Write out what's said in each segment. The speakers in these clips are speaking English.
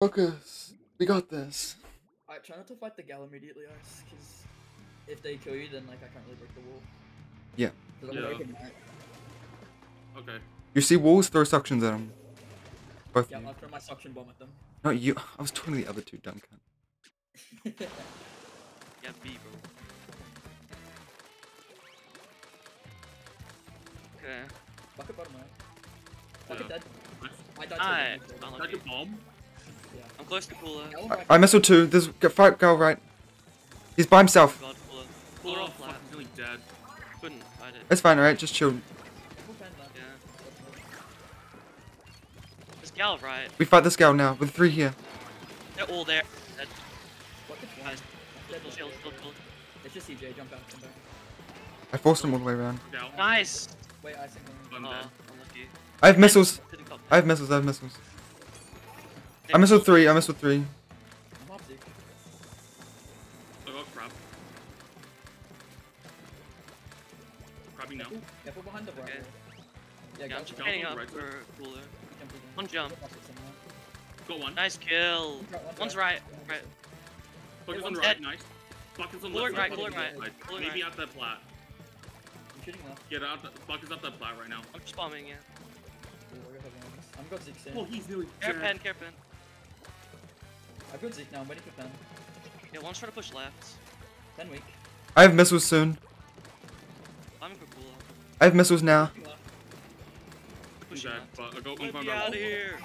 Focus. We got this. Alright, try not to fight the gal immediately, Ice, because if they kill you, then like I can't really break the wall. Yeah. 'Cause I'm Yeah. Okay. You see walls, throw suctions at them. Both Yeah, you. I'll throw my suction bomb at them. No, you. I was talking to the other two, dumb cunt. Yeah, B, bro. Okay. Bucket bottom right. Bucket Yeah. dead. I died Alright, I'll Like a bomb? I'm close to cooler. Gal I, right. I missile two. There's g- fight girl right. He's by himself. Oh God, cooler. Cooler Oh, on fuck, flat. he's nearly dead. Couldn't fight it. It's fine, alright? Just chill. Full pen. Yeah. There's Gal right. We fight this gal now with three here. They're all there. Dead. Bucket's one. Guys, Dead, Shield, dead, shield, dead. shield, shield. It's just CJ, jump out, jump out. I forced him all the way around. Gal. Nice. Wait, I think I'm Aw, dead. Oh, unlucky. I have missiles. Didn't come. I have missiles. I have missiles. I missile three. I missile three. I'm off Zeke. I got crab. Crabby now. Careful, careful behind the Okay. Yeah, Yeah, I'm just Gal up right for cooler. One jump. Got bucket somewhere. Got one. Nice kill. One's right, one's One's right. right. Right. Bucket's on one's the dead. right, nice. Bucket's on the Cooler left right, side. cooler bucket's right, Maybe right. at the plat. I'm shooting left. Yeah, at the, Bucket's at the plat right now. I'm just bombing, yeah. I got heavy on this. I'm got Zeke soon. Oh, he's nearly Care pen, care pen. I've got Zeke now, I'm waiting for pen. Yeah, one's trying to push left. Pen weak. I have missiles soon. I'm for cooler. I have missiles now. Pushing left. I'm Pushing dead, left. but I got one Let from me out of here.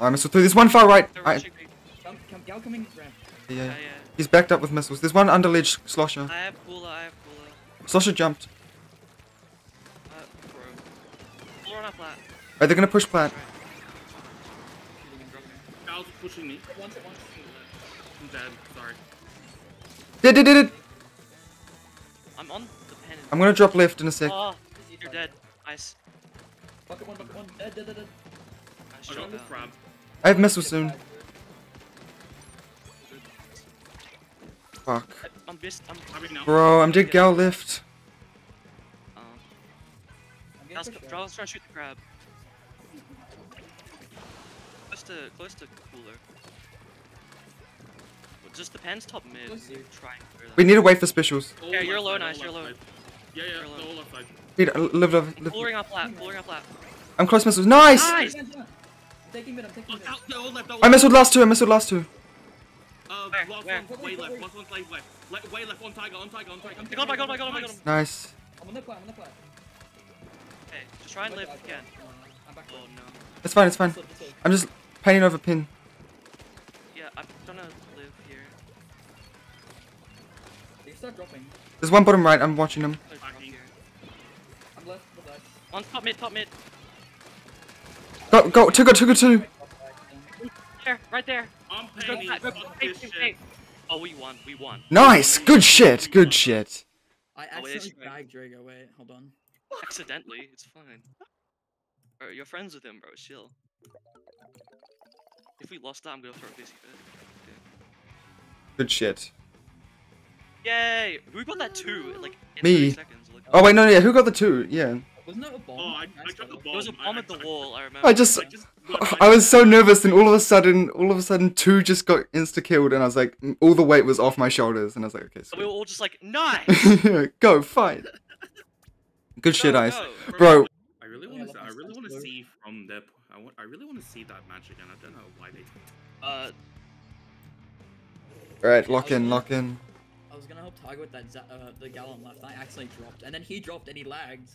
Oh, missile three. There's one far right. I, come, come, gal coming ramp. yeah, Yeah, yeah. yeah. He's backed up with missiles. There's one under ledge. Slosher. I have cooler, I have cooler. Slosher jumped. Uh, bro. Cooler on a flat. Are they gonna push plant? Right. Shooting and dropping. Gal's pushing me. Hit once, hit once. I'm dead. Sorry. Did did did it. I'm on the pen. I'm gonna drop left in a sec. Oh, you're dead. Nice. Bucket one, bucket one. Dead, dead, dead, dead. Nice I shot got the crab. I have missiles soon. Fuck. I- I'm just, I'm, Crabby now. Bro, I'm dead gal lift. um, I'm getting Dal's, pushed trying to shoot the crab. Close to, close to cooler. Well, Just the pen's top mid. Close to you. Trying. We need to wait for specials. Yeah, left you're low, nice, you're low. Yeah, yeah, You're low. the left side. Peter, live, live, live. Coolering up flat, coolering up flat. I'm close missiles. Nice! Nice! Yeah, yeah. I'm taking mid, I'm taking Oh, mid. out, they're all left. they're I left. missiled last two. I missiled last two. Uh, Where? last Where? one's way left. Last one's way left. Le- way left. On tiger. On tiger. On tiger. I got him, I got him, I got him, I got him. Nice. I'm on the plat, I'm on the plat. Okay, just try and live Wait, if you can. uh, I'm back. Oh no. It's fine. It's fine. Slip, slip. I'm just painting over pin. Yeah, I'm gonna live here. They start dropping. There's one bottom right. I'm watching him. There's one Backing. here. I'm left, the left. One top mid, top mid. Go, go. Two, go, two, go, two. There, right there. I'm Go paying back, Fuck go back, this hey, shit. Oh, we won, we won. Nice. Good shit. Good shit. I Oh, accidentally it's- bagged Drago, wait, hold on. Accidentally, it's fine. Bro, you're friends with him, bro. Chill. If we lost that, I'm gonna throw a busy fit. Good shit. Yay! Who got that two? Like in Me. seconds. Like, Oh wait, no, yeah. Who got the two? Yeah. Wasn't that a bomb? Oh, I, I got the bomb. There was a I- bomb I- at the I- wall. I remember. I just, I just. I was so nervous, and all of a sudden, all of a sudden, two just got insta killed, and I was like, mm, all the weight was off my shoulders, and I was like, okay, So we were all just like, nice. go fight. Good shit, Go, ice, go. bro. I really want to. I really want to see from their. P- I want. I really want to see that match again. I don't know why they. Uh, All right, lock in, lock in. I was gonna help Tiger with that uh, the gal on left, and I accidentally dropped, and then he dropped and he lagged.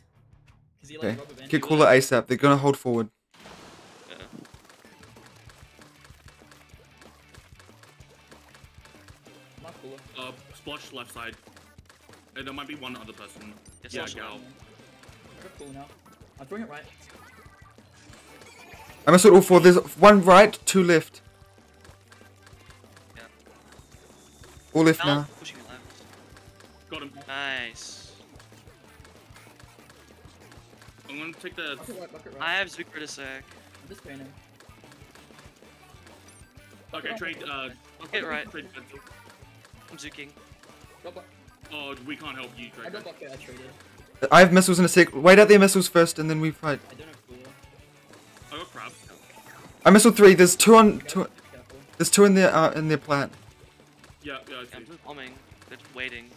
Cause he like Okay, rubber banded. get cooler ASAP. They're gonna hold forward. yeah. Cooler. Uh, splash left side. Uh, there might be one other person. Yes, yeah, also gal. left. Got cool now. I'm throwing it right. I must all four. There's one right, two left. Yeah. All left Now, now. pushing left. Got him. Nice. I'm gonna take the. Bucket right, bucket right. I have Zook for a sec. I'm just painting. Okay, trade. Uh, Okay, right. trade pencil. I'm Zooking. Oh, we can't help you, I got bucket, I traded. I have missiles in a sec. Wait out their missiles first, and then we fight. I don't have cooler. I missed crab. I missile three. There's two on. Two. Be. There's two in the uh, in the plant. Yeah, yeah, I I'm just bombing. They're just waiting.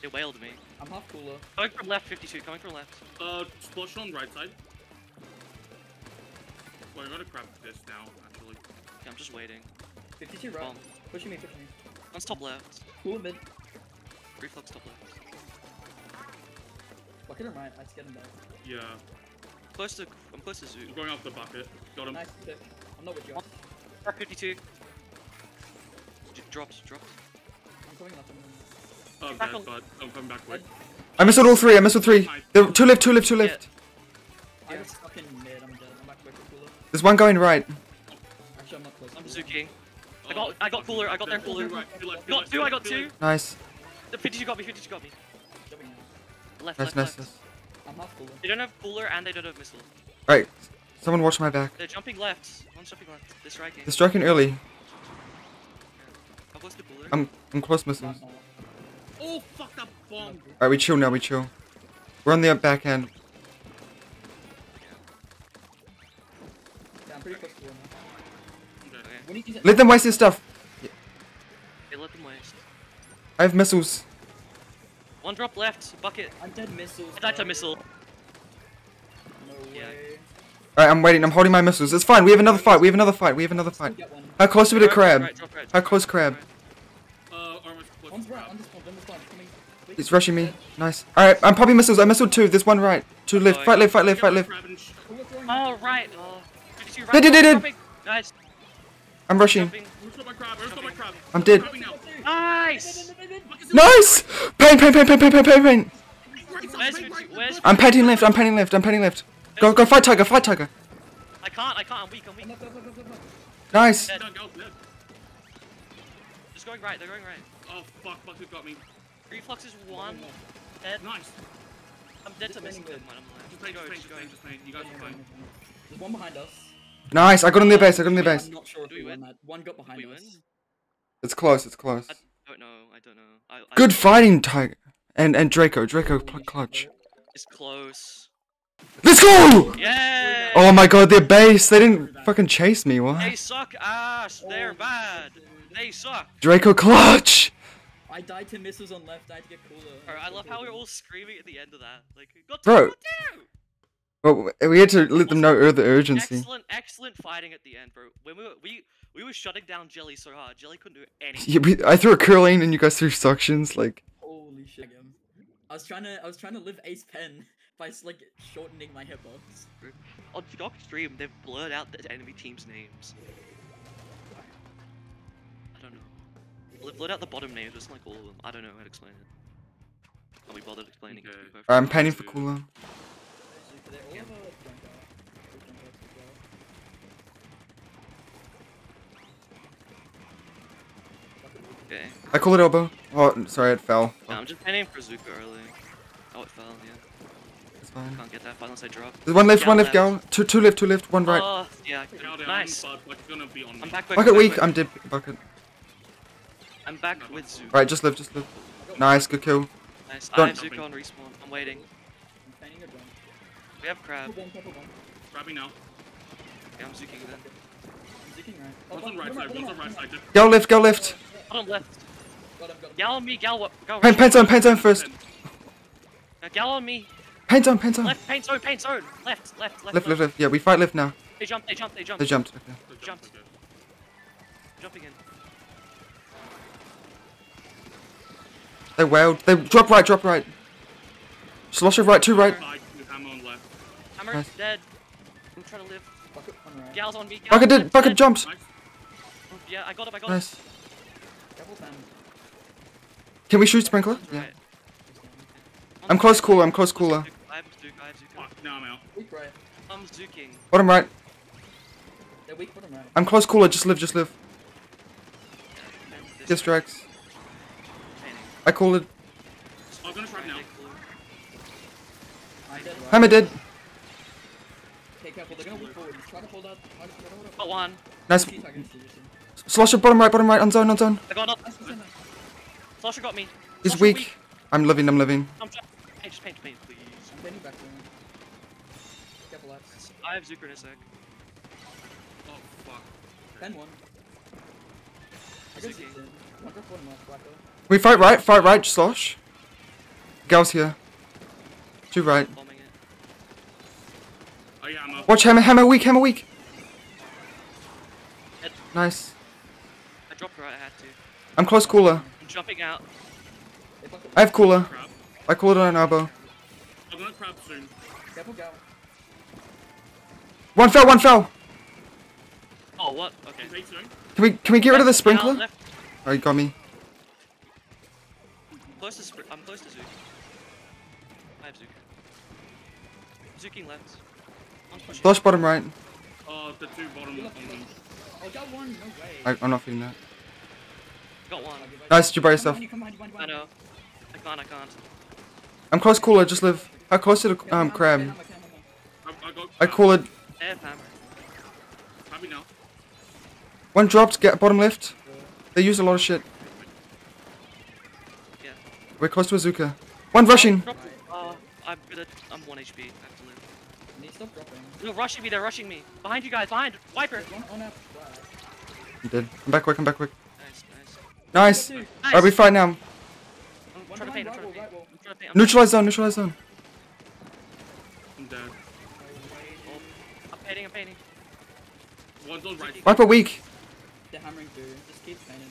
They wailed me. I'm half cooler. Coming from left, 52. Coming from left. Uh, splash on right side. Well, I gotta grab this now, actually. Okay, I'm just waiting. 52 right. Bomb. Pushing me, pushing me. One's top left. Cooler mid. Reflux top left. Bucket him right. I just get him back. Yeah. Close to. I'm close to Zoo. I'm going off the bucket. Got him. Nice tip. I'm not with you. Crack 52. J- dropped, dropped. I'm coming left. I'm coming left. Oh, Back dead, on- but I'm coming back quick. I missed all three. I missed all three. There, two left, two left, two left. I got stuck in mid. I'm dead. I'm back quick with cooler. There's one going right. Actually, I'm not close. I'm to zuking. I got, I got cooler. I got their Two cooler. right, two left, two Got left, two. I got two two. left. Nice. The 52 got me. 52 got me. Jumping now. Left, Nice, left, nice, left. nice. I'm half cooler. They don't have cooler and they don't have missile. Right. Someone watch my back. They're jumping left. One's jumping left. They're striking. They're striking early. How close to cooler? I'm I'm close missiles. Not- not- Oh, fuck that bomb. Alright, we chill now. We chill. We're on the back end. Yeah, I'm pretty close to one now. Okay. Okay. When you use it- Let them waste their stuff. They let them waste. I have missiles. One drop left. Bucket. I'm dead missiles. I died to missile. No Yeah. way. Alright, I'm waiting. I'm holding my missiles. It's fine. We have another fight. We have another fight. We have another fight. How close are we to Drop crab? right, right, How close right, crab? drop. Uh, armor's One's right. crab. On this one. On this one. Coming. Wait. Rushing me. Nice. Alright, I'm popping missiles. I missile two. There's one right. Two left. Oh, Fight left, fight left, fight left. Crab and sh- Cooler throwing. Oh, right. Oh. 52 right. Did, did, did, did. Nice. I'm rushing. Jumping. Where's got my crab? Where's got my crab? I'm dead. Crabbing now. Nice. Nice! Paint, paint, paint, paint, paint, paint, paint, paint. Right side, Where's, right, right, where's, right. I'm painting left. I'm painting left. I'm painting left. Go, go, fight tiger, fight tiger. I can't, I can't, I'm weak, I'm weak. Nice. Dead. Don't go, dead. Just going right, they're going right. Oh, fuck, bucket got me. Reflux is one. Dead. Nice. I'm dead to missile. Just Never I'm alive. Just Just paint, just paint, just just paint, just paint. You guys are fine. There's one behind us. Nice. I got on their base. I got on their base. I'm not sure if we we won win? that. One got behind us. It's close. It's close. I don't know, I don't know. I, I Good fighting, tiger. And and Draco. Draco clutch. It's close. Let's go! Yeah! Oh my god, their base. They didn't fucking chase me. They suck ass! They're bad! They suck! Draco clutch. I died to missiles on left. I had to get cooler. Bro, I love how we're all screaming at the end of that. Like, got Bro. two! Well, we had to let them know the urgency. Excellent, excellent fighting at the end, bro. When we were, we, we were shutting down Jelly so hard, Jelly couldn't do anything. Yeah, we, I threw a curling and you guys threw suctions. Like, Holy shit. I was trying to. I was trying to live Ace Pen by s- like shortening my hitbox. On Doc Stream, they've blurred out the enemy team's names. I don't know. They've blurred out the bottom names, just like all of them. I don't know how to explain it. Can't be bothered explaining it. Okay. be perfect. I'm painting for cooler. Yeah. of a jump out. All jump outs as well. Okay. I call it elbow. Oh, sorry, it fell. No, I'm just painting for Zuka early. Oh, it fell, yeah. It's fine. Can't get that unless I drop. There's one left, Gal one left, gal. Two, two left, two left, one right. Oh, yeah. Cow down, Nice. but bucket's gonna be on me. I'm back quick. Bucket back weak. quick. I'm dead. Bucket. I'm back with Zuka. Right, just live, just live. Nice, good kill. Nice. I Don't- I have Zuka on respawn. I'm waiting. I'm painting a jump. We have crab. Purple one, purple one. Grabbing now. Yeah, I'm zuking them. I'm zigging right. One's on one- right side, one's on right side. Just Gal left, gal left. Bottom left. Got him, got him. Gal on me, gal. Go. Paint, paint zone, paint zone first. Uh, gal on me. Paint zone, paint zone. Left, paint zone, paint zone. Left, left, left. Left, left, left. Yeah, we fight left now. They jump, they jump, they jump. They jumped. Okay. Good Jumped. job, okay. Jumping in. They wailed. They drop right, drop right. Slosher right, two right. Side, with on left. Hammer Nice. dead. I'm trying to live. Bucket one right. Gal's on me. Gal Bucket did. Bucket dead. jumped. Nice. Yeah, I got him, I got him. Nice. Double pen. Can we shoot sprinkler? Yeah. I'm close cooler. I'm close cooler. I have Zuka, I have Zuka. Fuck, now I'm out. Weak right. I'm zuking. Bottom right. They're weak bottom right. I'm close cooler. Just live, just live. And this Distracts. I call it. I'm gonna try now. I'm dead. Hammer dead. Okay, careful. They're gonna look forward. He's trying to hold out. Hold out, hold out. Got one. Nice. Slosher bottom right, bottom right. On zone, on zone. I got. Slasher got me. He's Slasher weak. I'm living, I'm living. I'm just paint, just paint, paint, please. I'm painting back there. Careful, lads. I have Zuka in a sec. Oh, fuck. Pen one. I got Zuki. Zeke in. One drop bottom left, Wiper. We fight right, fight right, slosh. Gal's here. Two right. Bombing it. Oh yeah, hammer. Watch hammer, hammer weak, hammer weak. Head. Nice. I dropped right, I had to. I'm close cooler. I'm jumping out. They block it. I have cooler. Crab. I called it on an elbow. I'm gonna crab soon. Careful, Gal. One fell, one fell. Oh, what? Okay. Invade soon. Can we can we get rid of the sprinkler? left. Oh, you got me. Close to spr- I'm close to Zook. I have Zook. Zooking left. I'm pushing. Bottom right. Oh, the two bottom on me. Oh, Gal won. No way. I, I'm not feeling that. Got one. Nice, you by yourself. Come behind you, come behind I know. I can't, I can't. I'm close cooler, just live. How close to the um crab? hammer, can hammer. I, I got. I call it. They have hammer. Crabby now. One dropped, get bottom left. They use a lot of shit. Yeah. We're close to Azuka. One rushing. Drop. Oh, I'm. I'm 1 HP. I have to live. You need to stop dropping. No, rushing me. They're rushing me. Behind you guys. Behind. Wiper. There's one on. I'm. Come back quick, come back quick. Nice, nice. Nice. Alright, we fight now. I'm trying paint. I'm behind, trying to right paint. wall, right I'm trying to paint. I'm Neutralize zone, neutralize zone. I'm dead. Oh, I'm painting. I'm painting. One's on right. Wiper weak. They're hammering through. Just keep painting.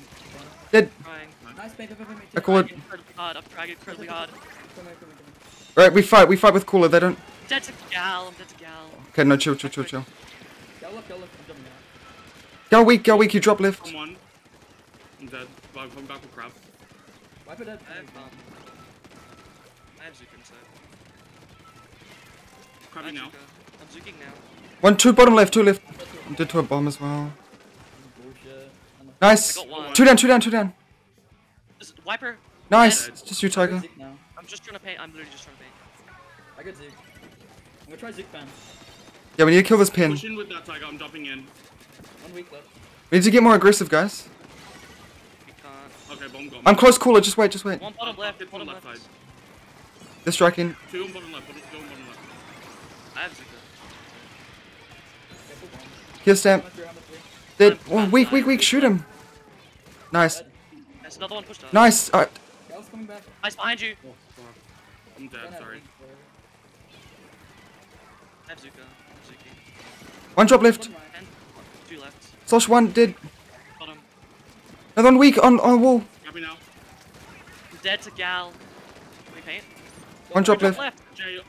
Dead. Trying. Nice paint, paint, paint, paint. I call it. Trying incredibly hard. I'm trying incredibly hard. Right, we fight. We fight with cooler. They don't. Dead to gal. I'm dead to gal. Okay, no, chill, chill, chill, chill. Gal left, gal left. I'm jumping out. Go weak, go weak. You drop left. I'm one. I'm dead. But I'm coming back with crab. Wiper dead. I have um. I have Zook inside. Crabby now. Zooka. I'm Zooking now. One, two bottom left, two left. I did to a bomb as well. Nice. I got one. Two down, two down, two down. Just wiper. Nice. It's just you, Tiger. got Zeke now. I'm just trying to paint. I'm literally just trying to paint. I got Zeke. I'm gonna try Zeke fan. Yeah, we need to kill this pin. Push in with that tiger. I'm jumping in. One week left. We need to get more aggressive, guys. We can't. Okay, bomb got me. I'm close, cooler. Just wait, just wait. One bottom left. Hit Bottom left. left side. They're striking. Two on bottom left. Bottom, two on bottom left. I have Zooka. Careful bomb. Here, stamp. Hammer three. Dead. Oh, weak, weak, weak. Shoot him. Nice. There's another one pushed up. Nice. Gal's coming back. Nice behind you. Oh, fuck. I'm Don't dead, sorry. I have Zuka. One drop left. Bottom two left. Slosh one dead. Another one weak on on the wall. Crabby now. I'm dead to gal. We paint? One drop Drop left.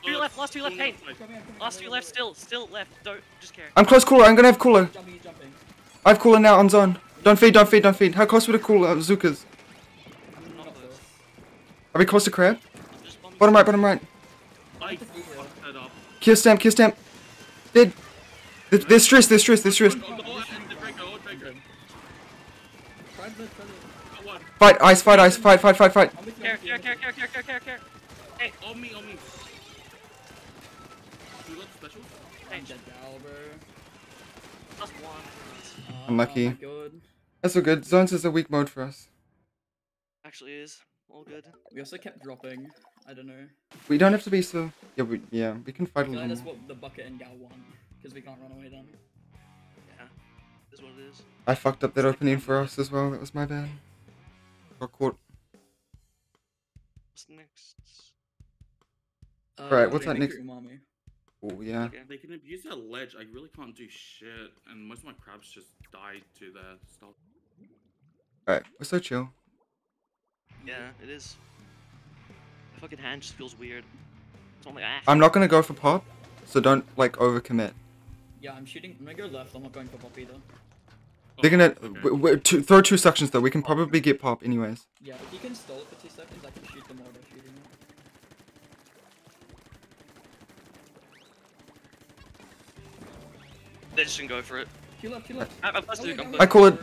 Two left, last two left, paint. side. Come here, come here, Last two left. Still, still left. Don't just care. I'm close, cooler. I'm gonna have cooler. Jumping, jumping. I have cooler now on zone. Don't feed, don't feed, don't feed. How close with the cooler? Uh, Zukas. I'm not Not close. close. Are we close to crab? I'm just bombing. Bottom right, bottom right. I fucked that up. Kill stamp, kill stamp. Dead. They're, they're stressed, they're stressed, they're stressed. Fight, ice, fight, ice, fight, fight, fight, fight. I'm Care, I'm with you, care, care, care, care, care, care, care. On me, on me. We got special? I'm dead, Plus one. Oh, Unlucky. my That's all good. Zones is a weak mode for us. Actually is. All good. We also kept dropping. I don't know. We don't have to be so. Yeah, we yeah we can fight I a feel like little that's more. what the bucket and Gal won. Because we can't run away then. Yeah. Is what it is. I fucked up that opening for us as well. That was my bad. Got caught. What's next? Uh, Right, what's that next- Umami. Oh yeah. Okay. They can abuse that ledge. I really can't do shit. And most of my crabs just died to their stuff. Alright, we're so chill. Yeah, it is. My fucking hand just feels weird. It's on my ah. I'm not gonna go for pop, so don't like overcommit. Yeah, I'm shooting. I'm gonna go left. I'm not going for pop either. They're gonna okay. w- w- two, throw two suctions though. We can probably get pop anyways. Yeah, if you can stall it for two seconds, I can shoot them while they're shooting it. They're just gonna go for it. Two left, two left. I- I'm close to Oh, Duke, I'm wait, I call it.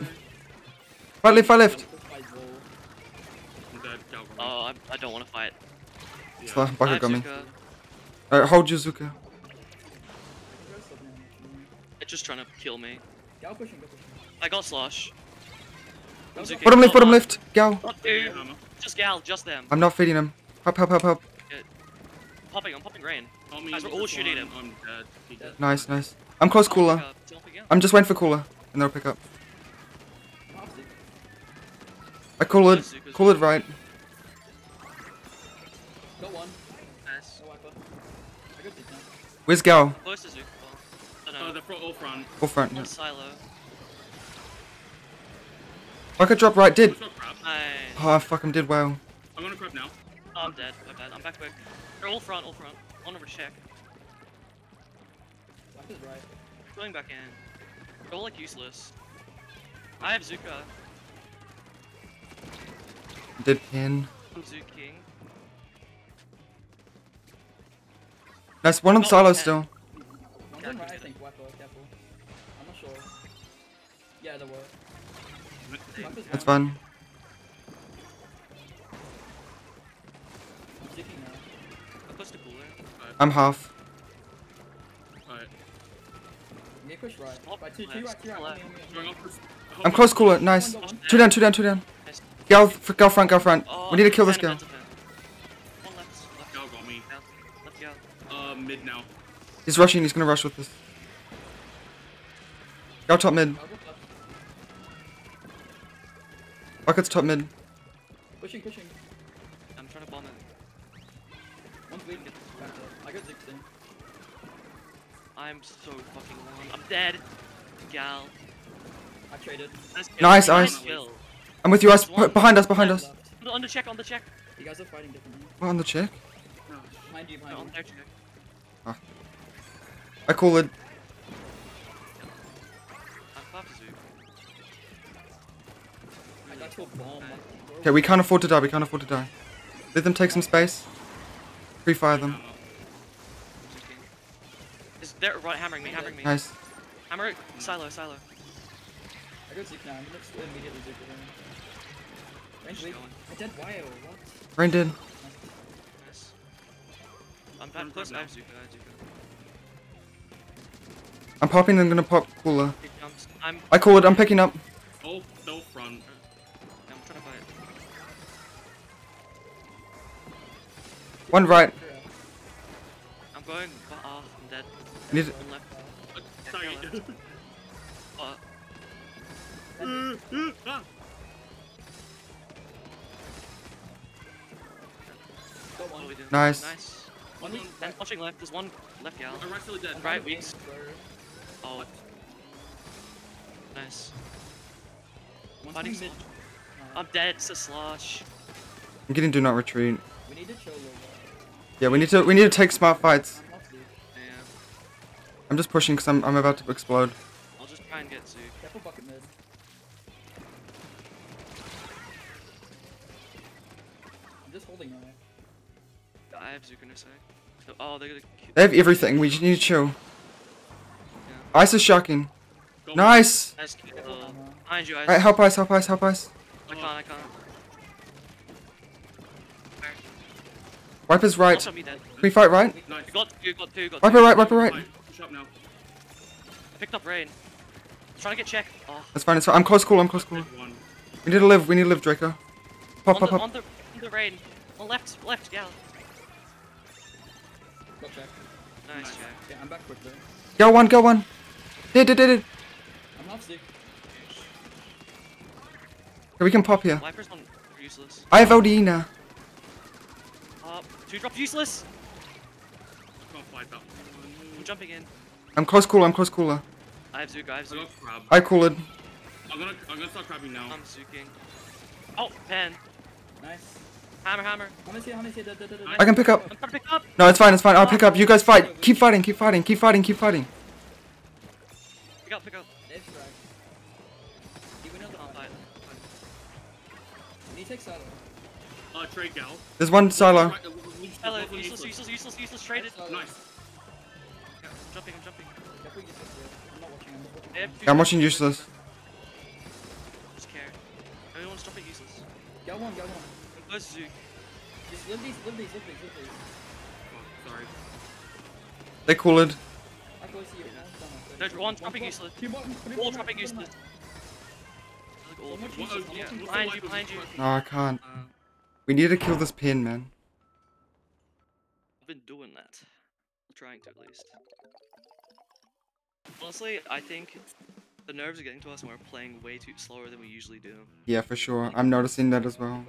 Fight left, fight left. Push by wall. I'm dead. Gal got me. Oh, I, I don't want to fight. Yeah. Sla- I Bucket have got me. Zuka. Alright, hold Yuzuka. Go stop him. It's just trying to kill me. Gal pushing, go pushing. I got slosh. I'm Gal Zuki. got- Bottom left, bottom one. left. Gal. Got Yeah, two. hammer. Just gal, just them. I'm not feeding him. Help, help, help, help. Popping, I'm popping rain. On Guys, we're all shooting one. him. I'm dead. Dead. Nice, nice. I'm close cooler. pick up. Don't pick up. I'm just waiting for cooler, and they'll pick up. I call it. Zuko's Call it right. Got one. Nice. No wiper. I got Zeke now. Where's Gal? Close to Zuko. Oh no. Oh, the front, all front. Full front. Yeah. Silo. I could drop right. Did. Who's got crab? Nice. Oh, ah, I fucking did well. I'm gonna crab now. Oh, I'm dead. My bad. I'm back quick. They're all front, all front. One over check. Wiper's right. Going back in. They're all like useless. I have Zuka. Did pin. I'm Zuking. Nice. One on Not silo ten. still. One's on right, I I think. Wiper, careful. I'm not sure. Yeah, there were. That's fun. I'm half. I'm close cooler. Nice. Two down. Two down. Two down. Gal. Gal front. Gal front. We need to kill this now. He's rushing. He's gonna rush with this. Gal top mid. I'll go top mid. Pushing, pushing. I'm trying to bomb it. One's weak. Back there. I got Zeke soon. I'm so fucking one. I'm dead. Gal. I traded. Nice. Nice, nice kill. I'm with you. Ice. P- behind us. Behind us. Left. Put on the check, on the check. You guys are fighting differently. What on the check? No. Behind you, No, behind on their check. Ah. I call it. Okay, we can't afford to die. We can't afford to die. Let them take some space. Free fire them. Is they're right hammering me, hammering me. Nice. Hammer it. Silo, silo. I got Zeke now. I'm gonna just immediately Zeke with him. Range Just weak. I dead wire. What? Rain did. Nice. I'm back Turn close. I now. have Zuka, I have Zuka. I'm popping. I'm gonna pop cooler. I'm. I call it. I'm picking up. Oh, still front. One right. I'm going. Ah, I'm dead. Need. One left. Uh, sorry. Uh, Ah. Got one. are? Nice. Nice. One weak. Watching left. There's one left gal. I'm actually dead. Right, weeks. Bro. Oh. Nice. One's Fighting mid. Uh, I'm dead. It's a slosh. I'm getting do not retreat. We need to chill a little bit. Yeah, we need to. We need to take smart fights. I'm. Yeah. I'm just pushing because I'm. I'm about to explode. I'll just try and get Zook. Careful bucket mid. I'm just holding right. I have Zook in a sec. Oh, oh they're gonna. ki- They have everything. We just need to chill. Yeah. Ice is shocking. Go. Nice. Nice kill. Behind you, guys. Alright, help ice. Help ice. Help ice. I can't. I can't. Alright. Wiper's right. Also. Can we fight right? Nice. You got two. Got two. Got Wiper two. right. Wiper right. Right, Push up now. I picked up rain. trying to get check. Oh. That's fine. It's fine. I'm close. Cool. I'm close. Cool. Dead one. We need to live. We need to live, Draco. Pop. on Pop. the, Pop. On the, on the rain. On left. Left. yeah. Got check. Nice Nice. check. Okay, I'm back quickly. Go one. Go one. Did. Did. Did. Did. I'm off Zeke. Okay, we can pop here. Wipers on useless. I have LDE now. Uh, two drop useless. I can't fight that I'm jumping in. I'm close. Cooler. I'm close. Cooler. I have Zook. I have I Zook. got crab. I call it. I'm gonna, I'm gonna start crabbing now. I'm Zooking. Oh, pen. Nice. Hammer, hammer. I can pick up. I'm trying to pick up. No, it's fine. It's fine. I'll pick up. You guys fight. Keep fighting. Keep fighting. Keep fighting. Keep fighting. Keep fighting. Pick up, pick up. Dead frag. Even though Uh, trade gal. There's one silo. Right, uh, we- we- Hello, useless, useless, useless, useless, traded. Nice. Yeah, I'm jumping, I'm jumping. Careful, you just I'm not watching. I'm not watching. They have two Yeah, I'm watching useless. Just care. Everyone's dropping useless. Go one, go one. Where's Zook? Just live these, live these, live these, live these. Fuck, sorry. They call it. I close to you. One's done, I think. There's one dropping top. useless. Two bottom, All dropping useless. all One more of useless, What- one more yeah. what's the useless. Behind you, behind you. No, I can't. Uh, We need to kill this pin, man. I've been doing that. I'm trying to at least. Honestly, I think The nerves are getting to us and we're playing way too slower than we usually do. Yeah, for sure. I'm noticing that as well.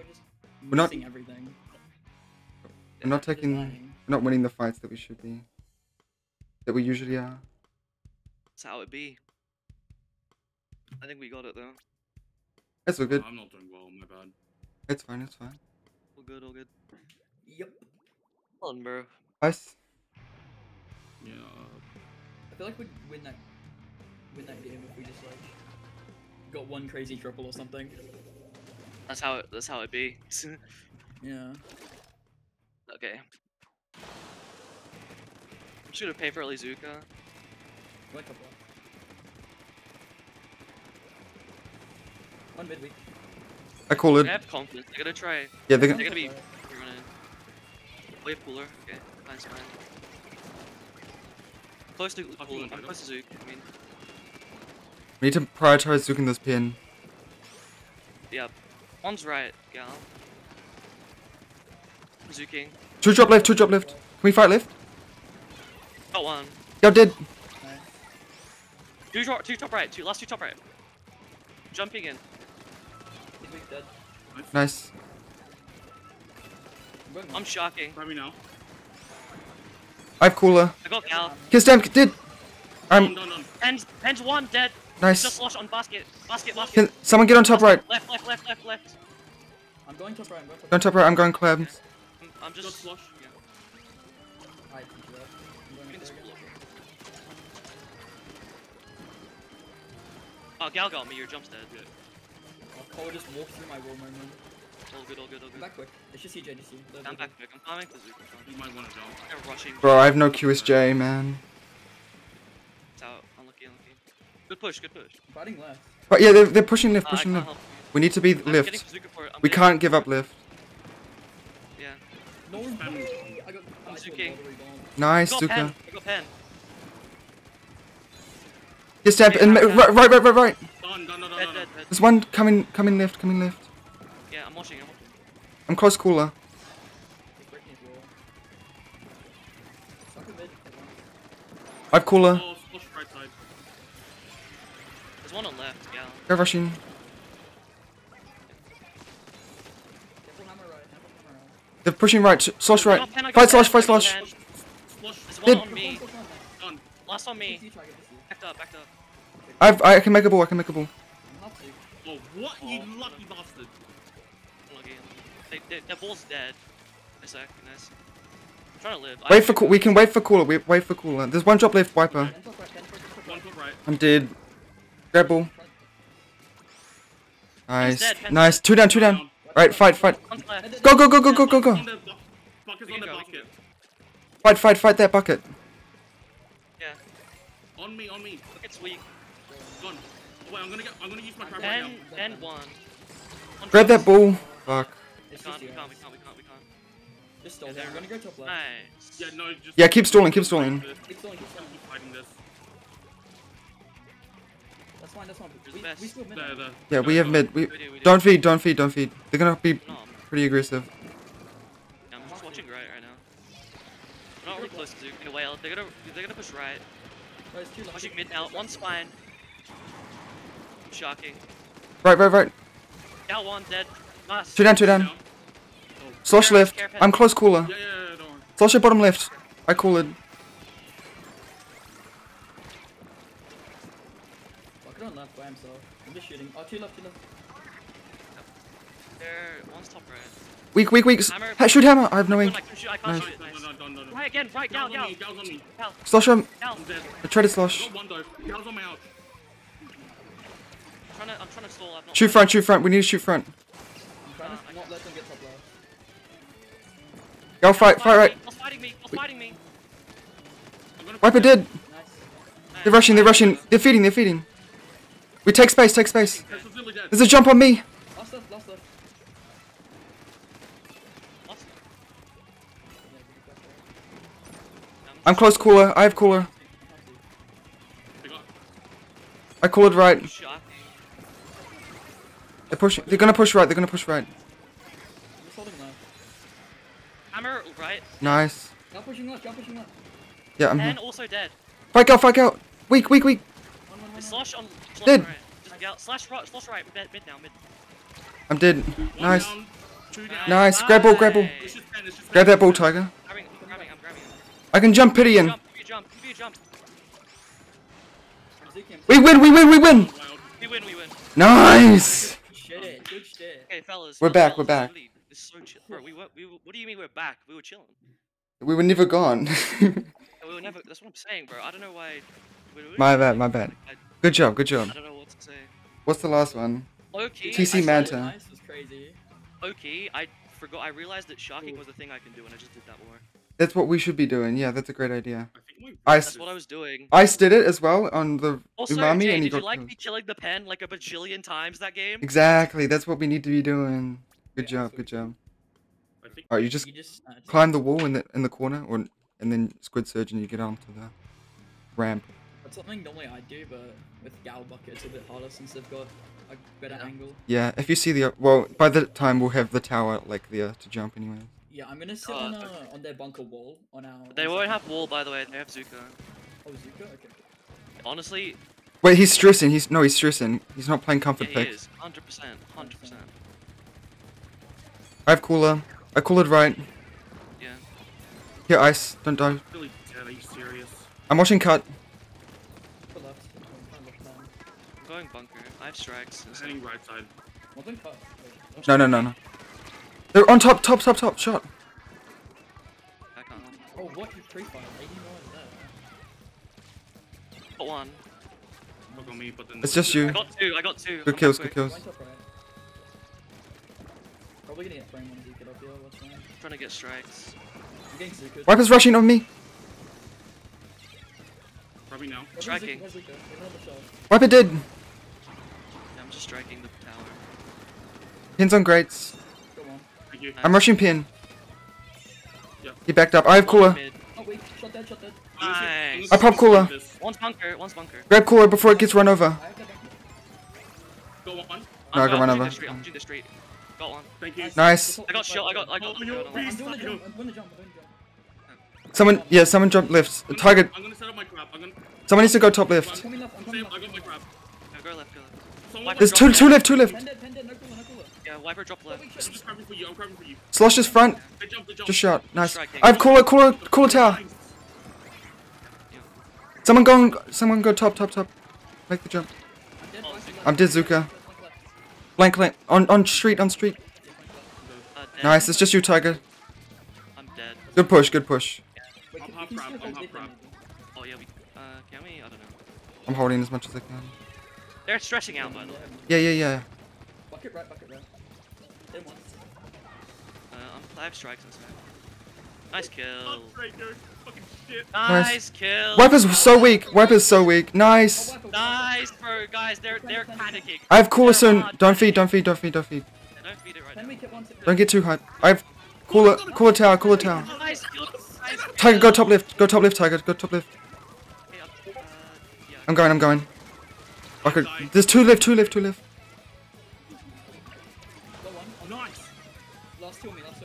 We're We're not- missing everything. We're not taking, lagging. we're not winning the fights that we should be. That we usually are. That's how it be. I think we got it though. That's all good. I'm not doing well, my bad. It's fine. It's fine. All good, all good. Yep. Hold on, bro. Ice. Yeah. I feel like we'd win that win that game if we just like got one crazy triple or something. That's how it. That's how it be. Yeah. okay. I'm just gonna pay for Alizuka. Like a block. One midweek. I call it. I have confidence. They're gonna try. Yeah, they're They're gonna. gonna be running. Wave cooler. Okay, fine, fine. Close to I'll cooler. I'm close to Zook. I mean, We need to prioritize Zook in this pin. yeah. One's right, gal. Zooking. Two drop left. Two drop left. Can we fight left? Got one. Yo, dead. Nice. Two drop. two top right. Two last two top right. Jumping in. Midweek dead. Nice. I'm going I'm one. shocking. Grab me now. I have cooler. I got gal. Kiss damn. Did. I'm. done, done. Pens, pens one dead. Nice. Just lost on basket. Basket, basket. Can someone get on top right? Left, left, left, left, left. I'm going top right. I'm going top Go top right. I'm going clams. I'm, I'm Got just. slush. Yeah. right. keep it up. I'm going Doing up this there again. Oh, gal got me. Your jump's dead. Yeah. Oh, Cole just walked through my wall moment. All good, all good, all I'm back quick. It's just CJ, just you. I'm back quick. I'm coming to Zook. You might want to jump. They're rushing. Bro, I have no QSJ, man. It's out. Unlucky, unlucky. Good push, good push. I'm fighting left. But yeah, they're, they're pushing left, Uh, pushing can't left. We need to be I'm getting left. For it. We can't give up lift. Yeah. No, Spam. I got. I got Zuking. lottery. Nice, I got pen. Zuka. I got pen. Kiss stamp and right, right, right, right, right. Done, done, done, done, done. There's one coming, coming left, coming left. Yeah, I'm watching. I'm watching. I'm close cooler. He's breaking his wall. Suck a mid. I have cooler. Oh, right side. There's one on left, gal. Go rushing. Careful hammer right. Careful hammer right. They're pushing right. Slosh right. got pen, I got Fight slosh, fight slosh. There's one on me. Last on me. Please, you try, get this you. Backed up, backed up. I've, I can make a ball. I can make a ball. I'm not. Oh, what? You Oh. lucky bastard. Unlucky. They, they, their ball's dead. Nice, sec, nice. I'm trying to live. I Wait have for to- cool. We can wait for cooler. We wait for cooler. There's one drop left. Wiper. Ten top right, ten top right, ten top One right. foot right. I'm dead. Grab ball. Nice. dead, Nice. Two down. Two down. Right. Fight. Fight. Go. Go. Go. Go. Go. Go. Go. bucket's on the go, we can bucket. Fight. Fight. Fight that bucket. Yeah. On me, on me. Look, it's weak. Gone. Oh, wait, I'm gonna get. I'm gonna use my crab right now. pen one. One Grab that ball. Fuck. We can't, we can't, we can't, we can't, we can't. Just stall Yeah, I'm gonna go top left. Nice. Yeah, no, just. Yeah, keep stalling, keep stalling. This. Keep stalling, keep stalling. Keep fighting this. That's fine, that's fine. We, we still mid. There, there. Yeah, Go, we have go. mid. We We do, we do. don't feed. Don't feed. Don't feed. They're gonna be No, pretty aggressive. yeah, I'm just watching right right now. We're not really close to Zook. Okay, whale. They're gonna, they're gonna push right. No, it's too. Pushing mid now. One spine. Shocking. Right. Right. Right. Gal one dead. Nice. Two down. Two down. Down. Slosh Care- left. care. I'm close cooler. Yeah, yeah, yeah, don't worry. Slosh at bottom left. I call it. Fuck it on left by himself. I'm just shooting. Oh, two left, two left. There. One's top right. Weak. Weak. Weak. Hammer. Ha- shoot hammer. I have no aim. can shoot. I Nice. Right again. Right. Gal. Gal's Gal. on me, gal's on me. Gal. Slosh him. Gal. I'm dead. I tried to slosh. got one though. Gal's on my ouch. I'm trying to. I'm trying to stall. I've not. Shoot front. Shoot front. We need to shoot front. I'm trying to I not let them get top left. Go fight. Fight right. What's fighting me? What's fighting me? I'm gonna Wiper dead. Nice. They're rushing. They're rushing. They're feeding. They're feeding. We take space. Take space. That's literally dead. There's a jump on me. I'm close cooler. I have cooler. I call it right. They're pushing. They're gonna push right. They're gonna push right. I'm just holding left. Hammer right. Nice. Y'all pushing left, y'all pushing left. Yeah, I'm here. Also dead. Fight out. Fight out. Weak. Weak. Weak. One, one, one, Is one. Slosh on Slash Dead. right. Just yell, slash right, slash right, mid, mid now, mid. I'm dead. One Nice. down, two down. Nice. Grab ball, grab ball. Nice. It's just 10, it's just Grab that ball, it's just 10. Tiger. Grabbing, I'm grabbing, I'm grabbing. I can jump pity in. Jump, give me jump, give me jump. We win, we win, we win. We win, we win. Nice. Good shit, good shit. Okay, fellas. We're fellas, back, we're back. This is so chill. Bro, we were, we were, what do you mean we're back? We were chilling. We were never gone. We were never, that's what I'm saying, bro. I don't know why. we- we- my bad, my bad. I, Good job, good job. I don't know what to say. What's the last one? Loki, TC I Manta. started- Nice was crazy. Loki, I forgot, I realized that sharking was the thing I can do and I just did that more. That's what we should be doing. Yeah, that's a great idea. I think my I That's what I was doing. Ice did it as well on the Also, umami, Jay, and he did you got like me killing the pen like a bajillion times that game? Exactly. That's what we need to be doing. Good Yeah, job, good job. Alright, you just You just uh, climb the wall in the in the corner, or and then squid surge, and you get onto the ramp. That's something normally I do, but with Gal Bucket it's a bit harder since they've got a better Yeah. angle. Yeah, if you see the well, by the time we'll have the tower like there to jump anyway. Yeah, I'm gonna sit Oh, on, okay. uh, on their bunker wall on our. They on won't second have wall, by the way. They have Zuka. Oh, Zuka? Okay. Honestly, Wait, he's stressing. He's no, he's stressing. He's not playing yeah, comfort he picks. is. 100%. 100%. I have cooler. I call it right. Yeah. Here, ice. Don't die. really dead. Are you serious? I'm watching cut. Put left. Fine, left hand. I'm going bunker. I have strikes. I'm so- heading right side. One thing cut. Wait, No, no, no, no. They're on top, top, top, top. Shot. I can't help. Oh, what? You pre-fire. 80 more there. Got one. Fuck on me, but then It's just I you. got two. I got two. Good I'm kills, good kills. Right top. Probably gonna get frame when Zuka up here. What's fine. trying to get strikes. I'm getting Zuka. Wipers rushing on me. Probably now. Striking. Zuka? Where's Zuka? Get another shot. Wiper did. Yeah, I'm just striking the tower. Pins on grates. I'm rushing pin. Yep. He backed up. I have cooler. Oh wait, shot dead, shot dead. Nice. I pop cooler. This. One's bunker. One's bunker. Grab cooler before it gets run over. I have that back. Go on. No, I got run over. I'm shooting the street. Got one. Thank you. Nice. I got shot. I got. I got. Oh, you're a I'm doing the jump. I'm doing the jump. I'm doing the jump. Someone, yeah, someone jumped left. I'm gonna- Tiger. I'm gonna set up my crab. I'm gonna. Someone needs to go top I'm coming left. I'm coming Same. left. I got my crab. No, go left. Go left. Someone There's two, left. two left, two left. Pen dead, pen dead. No cooler, no cooler. Yeah, wiper drop left. I'm shit. grabbing for you. I'm grabbing for you. Slosh is front. They jump. They jump. Just shot. Nice. Striking. I have cooler, cooler, cooler tower. Nice. Someone go, someone go top, top, top. Make the jump. I'm dead. Zuka. left. I'm dead, Zuka. Flank left. Blank, blank. On, on street, on street. Uh. Nice. It's just you, Tiger. I'm dead. Good push, good push. Wait, I'm half we can crab, still I'm half it, Oh yeah, we. Uh, can we? I don't know. I'm holding as much as I can. They're stressing out by the way. Yeah, yeah, yeah. Bucket right, bucket right. Hit once. Uh, I'm, I have strikes inside. Nice kill. Unbreaker. Nice kill. Wiper's so weak. Wiper's so weak. Nice. wiper, wiper. Nice, bro, guys. They're they're panicking. I have cooler They're soon. Don't feed, don't feed, don't feed, don't feed. Yeah, Don't feed it right now. weak hit once. hit Don't get too hype. I have cooler, cooler tower, cooler tower. Nice kill. Nice. Tiger, go top left. Go top left, Tiger. Go top left. I'm- uh, yeah. I'm going, I'm going. Okay, there's two left, two left, two left.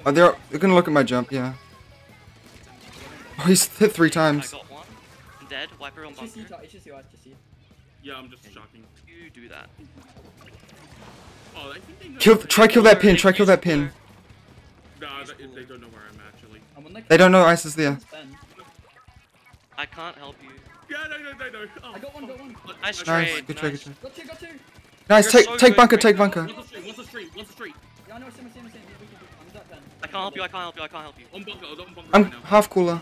Oh, they're, they're gonna look at my jump, yeah. Oh, he's hit three times. I times. got one. I'm dead. Wiper on It's just you, bunker. Ty- it's just you, it's just you. Yeah, I'm just shocking. You do that. Oh, I think they know. Kill, try kill that pin, try kill that pin. Nah, they, they don't know where I'm actually. I'm on the They don't know Ice is there. I can't help you. Yeah, no, no, no, no. Oh, I got one, got one. Nice Nice, trade. good trade, nice. good trade. Got two, got two. Nice, You're take, so take good bunker, take bunker. What's the street? What's the street? What's the street? Yeah, I know, same, same, same. We can do- I'm that Ben. I can't help you. I can't help you. I can't help you. On bunker. On bunker I'm right half cooler.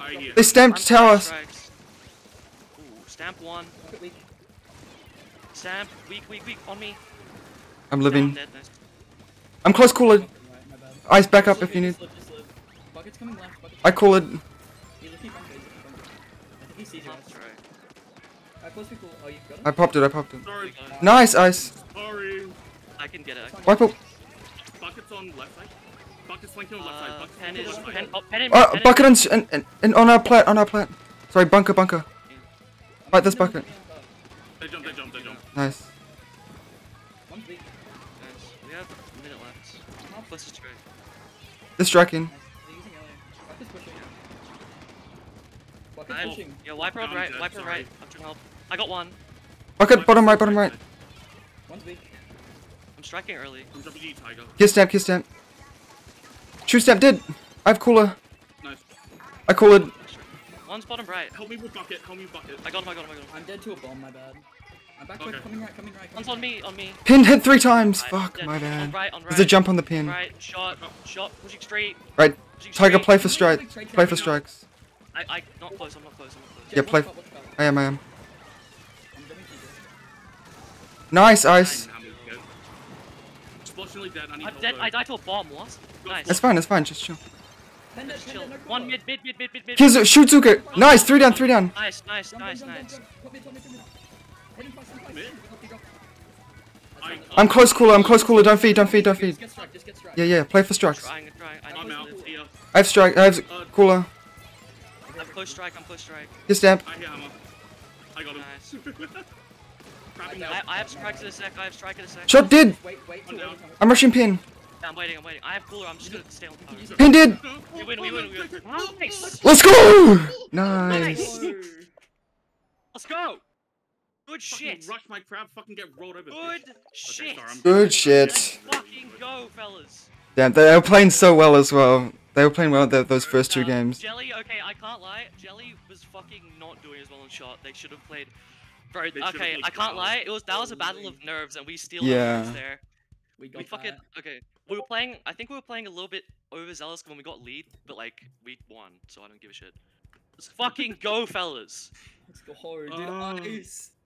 I hear. They stamped I'm towers. strikes. Ooh, stamp one. Bucket weak. Stamp. Weak, weak, weak. On me. I'm living. I'm. Nice. I'm close cooler. Right, my. Ice back up Just if you need. just live, just live. Bucket's coming left. Bucket's I call it. He's a keep bunker, he's a keep bunker. I think he sees you. That's right. Alright, close people. Oh, you got him? I popped it, I popped it. Sorry. Nice, Ice. Sorry. I can get it. I can Wipe up. Buckets on left side. Buckets flanking on left side. Uh, Buckets pen flanking is on left pen. side. Oh, pen in. Uh, pen bucket and, and, and, and on our plat, on our plat. Sorry, bunker, bunker. I'm Right, this bucket. be on top. They jump, they jump, they jump. Nice. One's weak. Nice. We have a minute left. Half. Let's just trade. They're using LA. Bucket's pushing. Bucket's I'm, pushing. yeah, wiper on I'm right. dead, Wiper sorry. right. I'm trying to help. I got one. Bucket, bottom right, bottom right. One's weak. I'm striking early. I'm jumping you, Tiger. Kill stamp, kill stamp. Shoot stamp, dead. I have cooler. Nice. I call it. One's bottom right. Help me with bucket. Help me with bucket. I got him, I got him, I got him. I'm dead to a bomb, my bad. I'm back Okay. right, coming right, coming right. One's Coming on me, on me. Pin hit three times. Right, Fuck, dead. my On bad. right, on right. There's a jump on the pin. Right, shot, shot, pushing straight. Right. Pushing Tiger, straight. play for strikes. Play for strikes. I, I, not close, I'm not close, I'm not close. Yeah, play- out. I am, I am. I'm jumping to you. Nice, ice. Nine, I'm good. Fortunately dead. I need I'm dead, though. I died to a bomb, what? Nice. It's fine, it's fine. Just chill. Just chill. One mid, mid, mid, mid, mid, mid. Kill, Zu- shoot Zuka. Nice, three down, three down. Nice, nice, Jump, nice, jump, jump, nice. That's. I'm close cooler, I'm close cooler. Don't feed, don't feed, don't feed. Just get strike, just get strike. Yeah, yeah, play for strikes. Trying, I'm trying. I, I'm out. I have strike, I have Uh, cooler. I'm close strike, I'm close strike. Kill stamp. I hear hammer. I got him. Nice. Crapping I, out. I have strikes in a sec, I have strike in a sec. Shot dead. Wait, wait, I'm till down. I'm rushing pin. Yeah, I'm waiting, I'm waiting. I have cooler, I'm just gonna stay on You can use fire. it. Pin dead. No. We win, we win, we win. Nice! Let's go. Nice. Let's go! Good Fucking shit! rush my crab. Fucking get rolled over. Good Okay, shit! sorry, I'm- Good Let's shit. fucking go, fellas! Damn, they were playing so well as well. They were playing well th those first two games. Jelly, okay, I can't lie. Jelly was fucking not doing as well in shot. They should have played. Bro, okay, I can't well. lie. It was that was a battle of nerves, and we still Yeah. yeah. there. We got We fucking that. okay. We were playing. I think we were playing a little bit overzealous when we got lead, but like we won, so I don't give a shit. Let's fucking go, fellas. Let's go hard, dude. Oh. Ice.